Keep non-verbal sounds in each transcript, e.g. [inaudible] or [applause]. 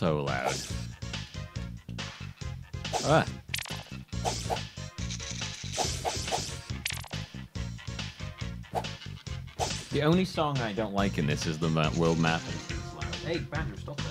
so loud. Ah. The only song I don't like in this is the world map. Hey, Badger, stop that.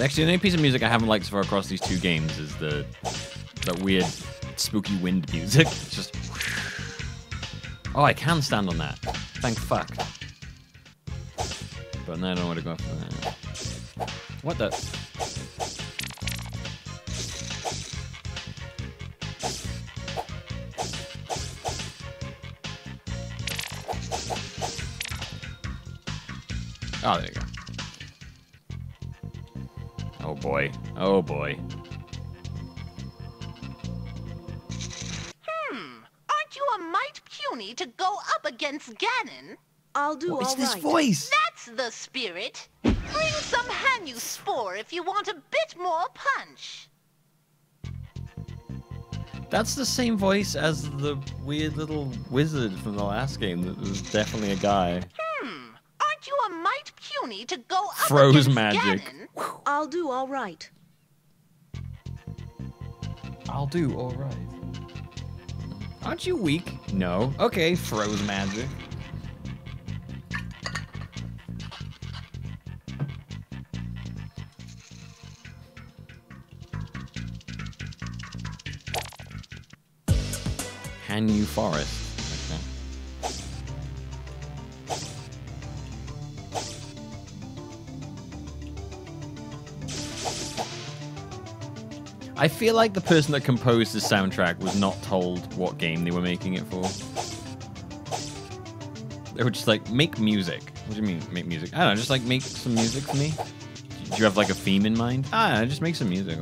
Actually, the only piece of music I haven't liked so far across these two games is the that weird spooky wind music. [laughs] It's just. Oh, I can stand on that. Thank fuck. But now I don't want to go after that. What the? Oh, there you go. Oh boy. Hmm. Aren't you a mite puny to go up against Ganon? I'll do all right. What's this voice? That's the spirit. Bring some Hanyu Spore if you want a bit more punch. That's the same voice as the weird little wizard from the last game that was definitely a guy. Hmm. Aren't you a mite puny to go up Froze against magic. Ganon? I'll do all right. I'll do alright. Aren't you weak? No. Okay, froze magic. Hanyu Forest. I feel like the person that composed the soundtrack was not told what game they were making it for. They were just like, make music. What do you mean, make music? I don't know, just like make some music for me. Do you have like a theme in mind? Ah, I just make some music.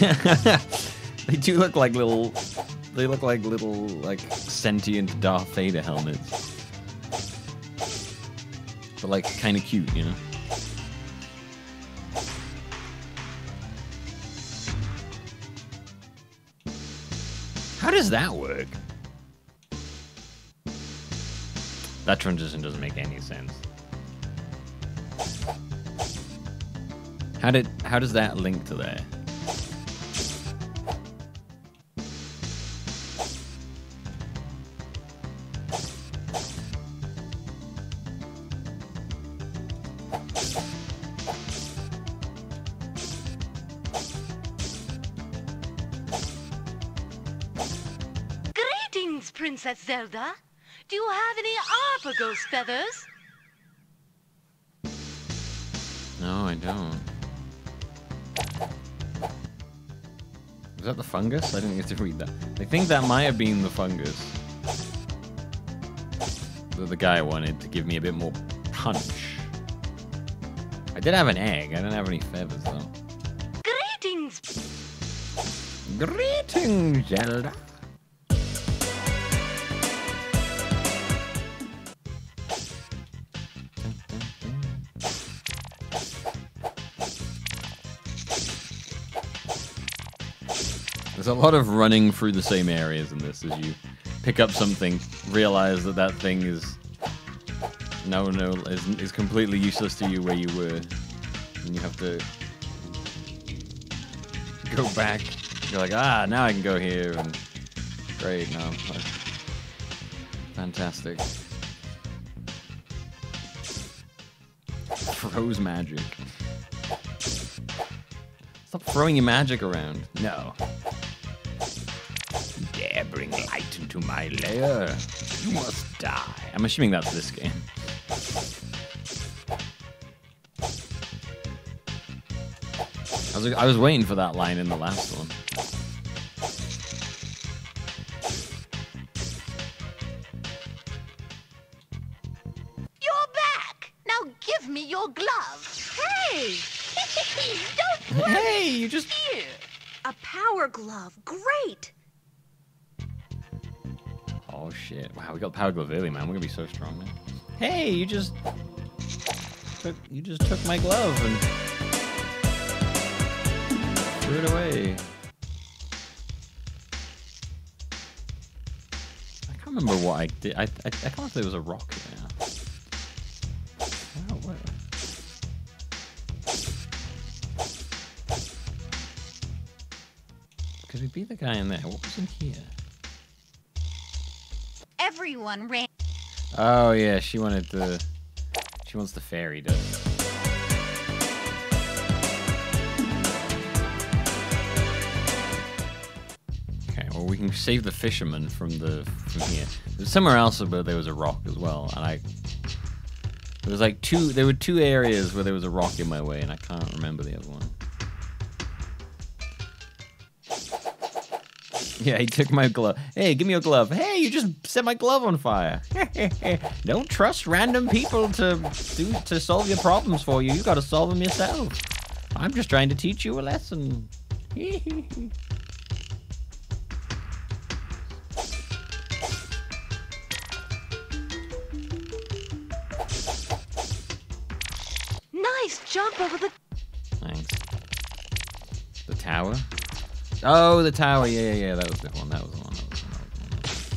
[laughs] they do look like little. They look like little like sentient Darth Vader helmets, but like kind of cute, you know. Does that work? That transition doesn't make any sense. How did how does that link to there? Princess Zelda. Do you have any Arpagos feathers? No, I don't. Was that the fungus? I didn't get to read that. I think that might have been the fungus. That the guy wanted to give me a bit more punch. I did have an egg. I didn't have any feathers though. Greetings. Greetings, Zelda. There's a lot of running through the same areas in this as you pick up something, realize that that thing is no, no, is, is completely useless to you where you were, and you have to go back. You're like, ah, now I can go here, and great, no, fantastic. Froze magic. Stop throwing your magic around. No. Dare bring light into my lair. You must die. I'm assuming that's this game. I was, I was waiting for that line in the last one. You're back. Now give me your glove. Hey! [laughs] Don't worry. Hey, you just Here. A power glove. Great. Oh shit! Wow, we got power glove early, man. We're gonna be so strong now. Hey, you just took you just took my glove and threw it away. I can't remember what I did. I I, I can't remember if there was a rock there. Oh, what? Could we be the guy in there? What was in here? Everyone ran. Oh yeah, she wanted the. She wants the fairy dust. Okay, well we can save the fisherman from the from here. There's somewhere else where there was a rock as well, and I. There was like two. There were two areas where there was a rock in my way, and I can't remember the other one. [laughs] Yeah, he took my glove. Hey, give me your glove. Hey, you just set my glove on fire. [laughs] Don't trust random people to do to solve your problems for you. You got to solve them yourself. I'm just trying to teach you a lesson. [laughs] Nice jump over the. Thanks. The tower. Oh, the tower. Yeah, yeah, yeah. That was the one. That was the one. That was the one. That was the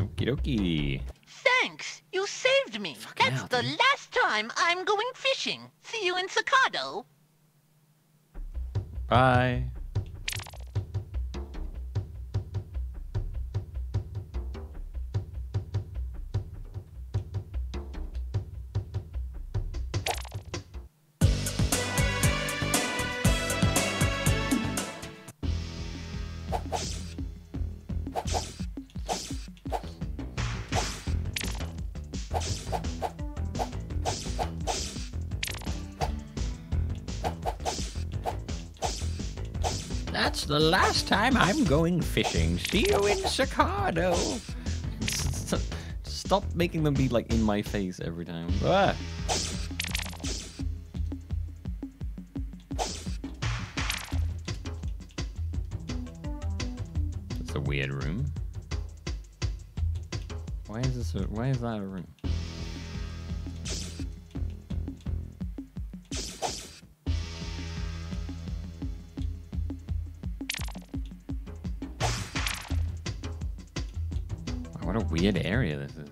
one. Okie dokie. Thanks. You saved me. Fucking That's hell, the dude. last time I'm going fishing. See you in Sakado. Bye. That's the last time I'm going fishing. See you in Sakado. Stop making them be like in my face every time. Ah. It's a weird room. Why is this? A, why is that a room? Weird area this is.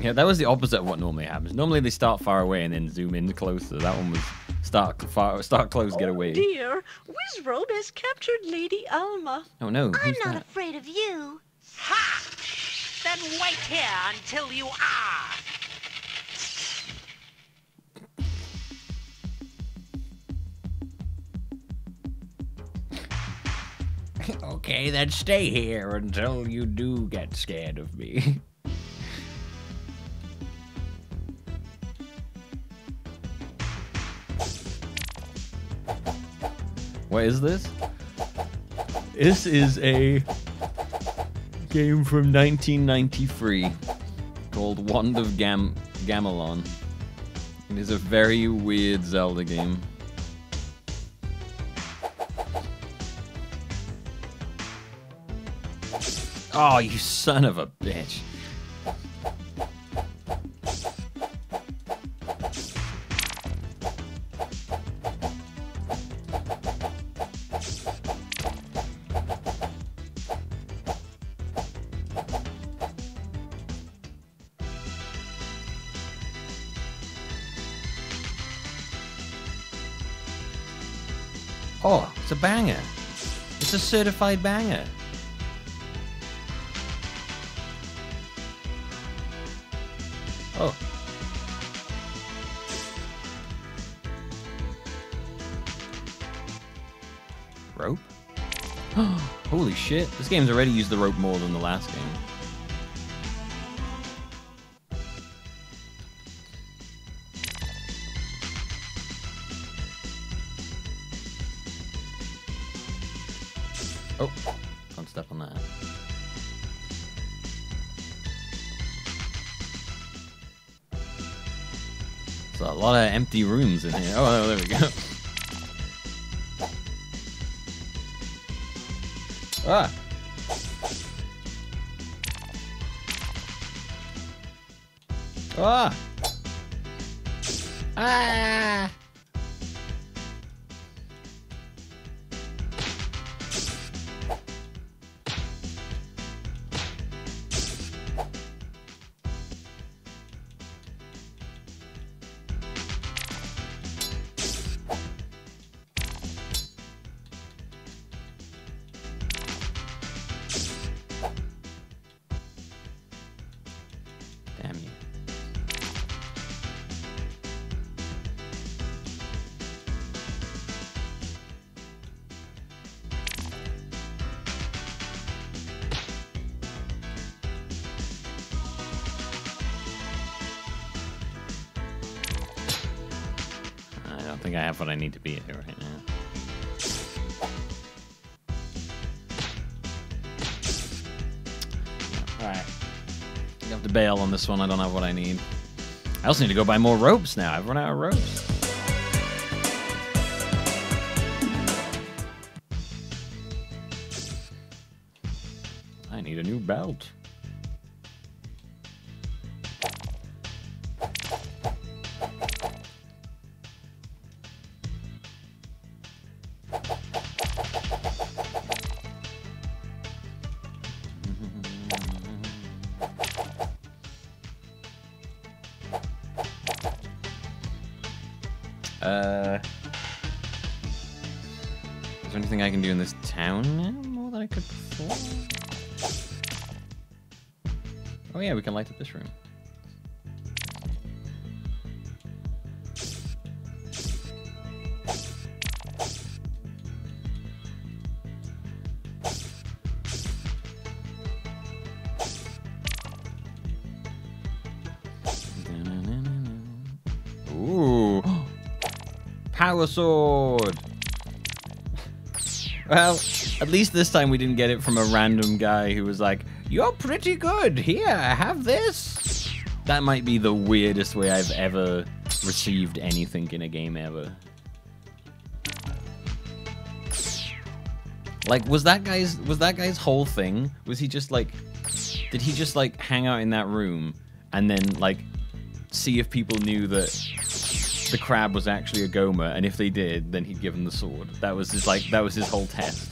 Yeah, that was the opposite of what normally happens. Normally they start far away and then zoom in closer. That one was start far, start close, get Oh, away. dear, Wizzrobe has captured Lady Alma. Oh no, I'm not that? afraid of you. Ha! Then wait here until you are. [laughs] okay, then stay here until you do get scared of me. [laughs] what is this? This is a game from 1993 called Wand of Gam Gamelon. It is a very weird Zelda game. Oh, you son of a bitch. Oh, it's a banger. It's a certified banger. Oh. Rope? [gasps] Holy shit. This game's already used the rope more than the last game. Step on that. So a lot of empty rooms in here. Oh, there we go. Ah. Ah. Ah. Think I have what I need to be here right now. Alright. You have to bail on this one. I don't have what I need. I also need to go buy more ropes now. I've run out of ropes. I need a new belt. Uh, is there anything I can do in this town now more than I could before? Oh yeah, we can light up this room. Power sword. Well, at least this time we didn't get it from a random guy who was like, You're pretty good. Here, I have this. That might be the weirdest way I've ever received anything in a game ever. Like, was that guy's was that guy's whole thing? Was he just like did he just like hang out in that room and then like see if people knew that the crab was actually a Goma, and if they did, then he'd give them the sword. That was his like that was his whole test.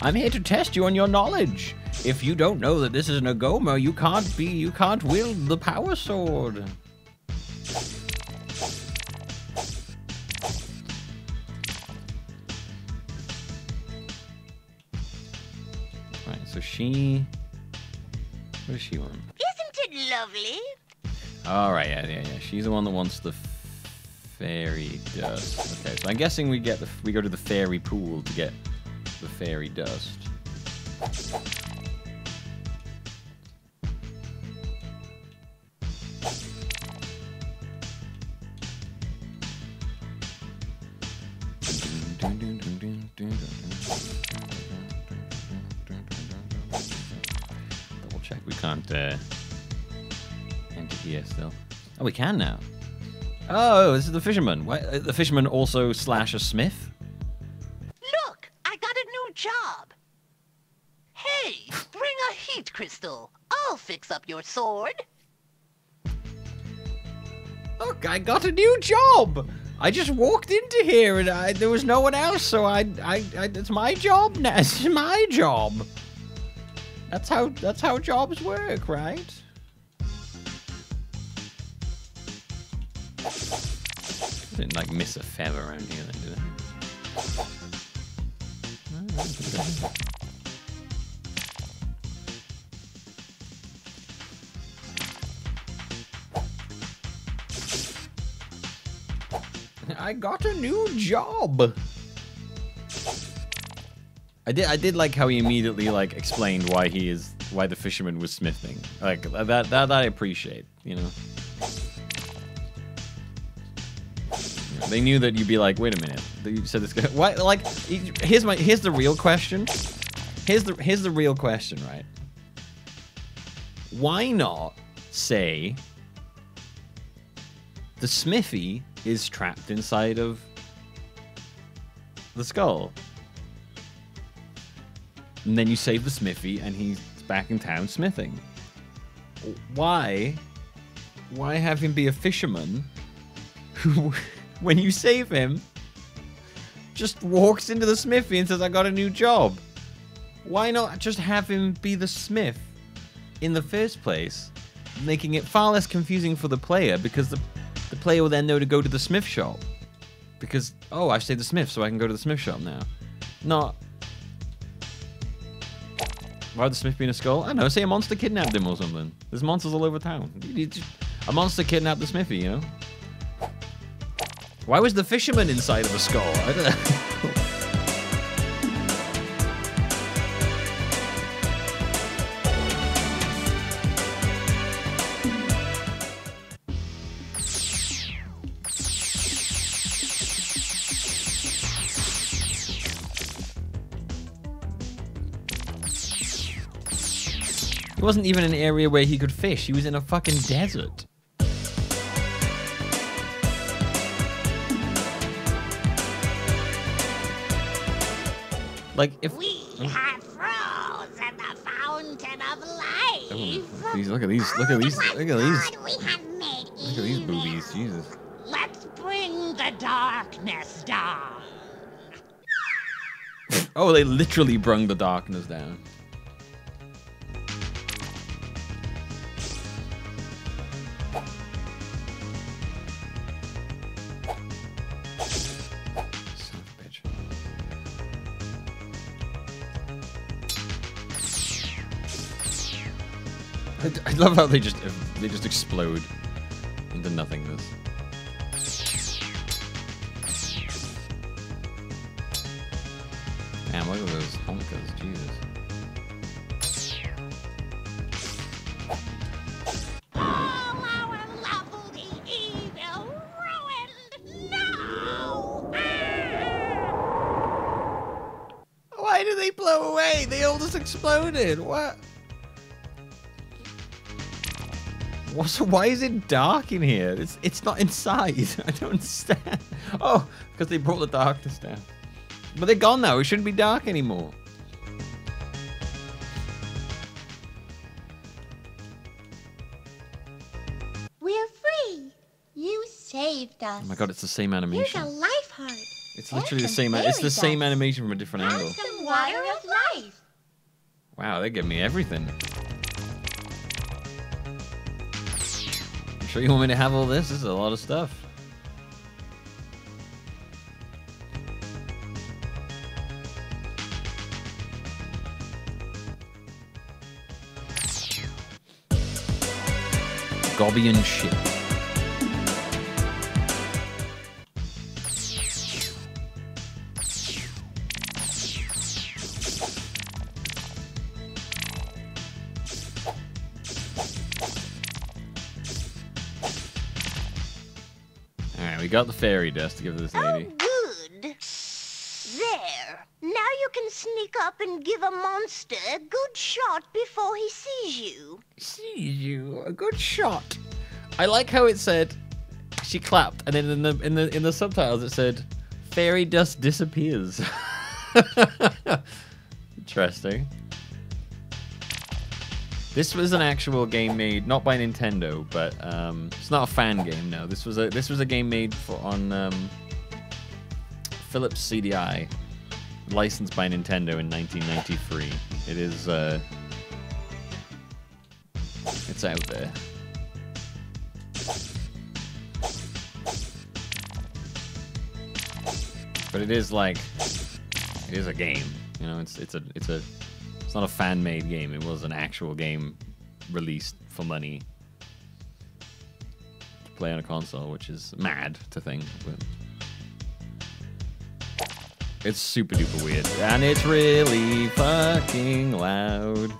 I'm here to test you on your knowledge. If you don't know that this is an Agoma, you can't be you can't wield the power sword. Right, so she what does she want? Isn't it lovely? All right, yeah, yeah, yeah. She's the one that wants the fairy dust. Okay, so I'm guessing we get the we go to the fairy pool to get the fairy dust. Double check. We can't uh, enter here still. Oh, we can now. Oh, this is the fisherman. Uh, the fisherman also slash a smith. Look, I got a new job. Hey, bring a heat crystal. I'll fix up your sword. Look, I got a new job. I just walked into here and I, there was no one else, so I, I, I, it's my job now. [laughs] It's my job. That's how, that's how jobs work, right? Didn't like miss a feather around here, then, did it? I got a new job. I did. I did like how he immediately like explained why he is why the fisherman was smithing. Like that. That, that I appreciate. You know. They knew that you'd be like, wait a minute. You said this guy. Like, here's my here's the real question. here's the here's the real question, right? Why not say the Smithy is trapped inside of the skull? And then you save the Smithy and he's back in town smithing. Why? Why have him be a fisherman who, when you save him, just walks into the smithy and says, I got a new job? Why not just have him be the smith in the first place? Making it far less confusing for the player because the, the player will then know to go to the smith shop. Because, oh, I saved the smith, so I can go to the smith shop now. Not, why would the Smith be in a skull? I don't know. Say a monster kidnapped him or something. There's monsters all over town. A monster kidnapped the Smithy, you know? Why was the fisherman inside of a skull? I don't know. It wasn't even an area where he could fish. He was in a fucking desert. Like if We have frozen the fountain of life. Oh, these, look at these, look at oh these, look at these, God, we have made look at these boobies, Jesus. Let's bring the darkness down. [laughs] Oh, they literally brung the darkness down. Love how they just they just explode into nothingness. Damn, look at those honkers, Jesus. Why do they blow away? They all just exploded. What? What's, why is it dark in here? It's it's not inside. [laughs] I don't understand. Oh, because they brought the darkness down. But they're gone now. It shouldn't be dark anymore. We're free. You saved us. Oh my god, it's the same animation. Here's a life heart. It's literally the same. It's the same dust. animation from a different And angle. some water of life. Wow, they give me everything. Sure you want me to have all this? This is a lot of stuff. Gobian ship. We got the fairy dust to give this Oh, good. There. Now you can sneak up and give a monster a good shot before he sees you. sees you. A good shot. I like how it said she clapped, and then in the in the in the subtitles it said fairy dust disappears. [laughs] Interesting. This was an actual game made not by Nintendo, but um, it's not a fan game. No, this was a this was a game made for on um, Philips CDI, licensed by Nintendo in 1993. It is. Uh, it's out there. But it is like it is a game. You know, it's it's a it's a it's not a fan made game. It was an actual game released for money to play on a console, which is mad to think. But it's super duper weird. And it's really fucking loud.